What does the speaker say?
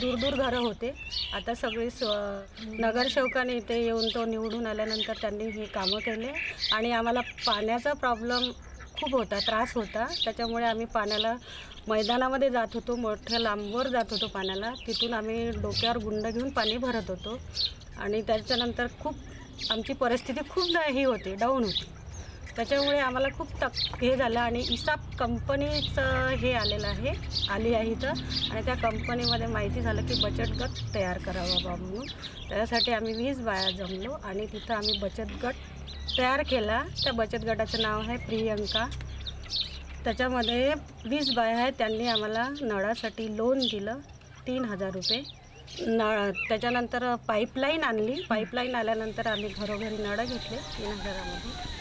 दूर दूर घरं होते. आता सगळे स्व नगरसेवकाने इथे येऊन तो निवडून आल्यानंतर त्यांनी हे कामं केले. आणि आम्हाला पाण्याचा प्रॉब्लेम खूप होता त्रास होता. त्याच्यामुळे आम्ही पाण्याला मैदानामध्ये जात होतो मोठ्या लांबवर जात होतो पाण्याला. तिथून आम्ही डोक्यावर गुंड घेऊन पाणी भरत होतो. आणि त्याच्यानंतर खूप आमची परिस्थिती खूप ही होती डाऊन होती. त्याच्यामुळे आम्हाला खूप तक हे झालं आणि इसाप कंपनीचं हे आलेलं आहे आली आहे इथं. आणि त्या कंपनीमध्ये माहिती झालं की बचत गट तयार करावा बा म्हणून. त्यासाठी आम्ही वीस बाया जमलो आणि तिथं आम्ही बचत गट तयार केला. त्या बचत गटाचं नाव आहे प्रियंका. त्याच्यामध्ये वीस बाया आहेत त्यांनी आम्हाला नळासाठी लोन दिलं तीन हजार रुपये. नळ त्याच्यानंतर पाईपलाईन आणली. पाईपलाईन आल्यानंतर आम्ही घरोघरी नळं घेतले तीन हजारामध्ये.